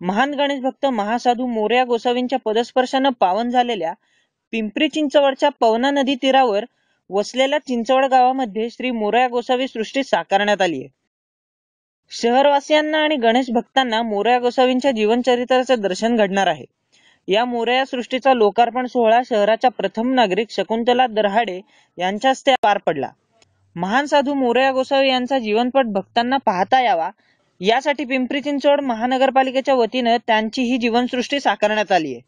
महान गणेश भक्त महासाधू मोरया गोसावींच्या पदस्पर्शानं पावन झालेल्या पिंपरी चिंचवडच्या पवना नदी तीरावर वसलेल्या चिंचवड गावामध्ये श्री मोरया गोसावी सृष्टी साकारण्यात आली आहे. शहरवासियांना आणि गणेश भक्तांना मोरया गोसावींच्या जीवनचरित्राचं दर्शन घडणार आहे. या मोरया सृष्टीचा लोकार्पण सोहळा शहराच्या प्रथम नागरिक शकुंतला दरहाडे यांच्या हस्ते पार पडला. महान साधू मोरया गोसावी यांचा जीवनपट भक्तांना पाहता यावा यासाठी पिंपरी चिंचवड महानगरपालिकेच्या वतीनं त्यांची ही जीवनसृष्टी साकारण्यात आली आहे.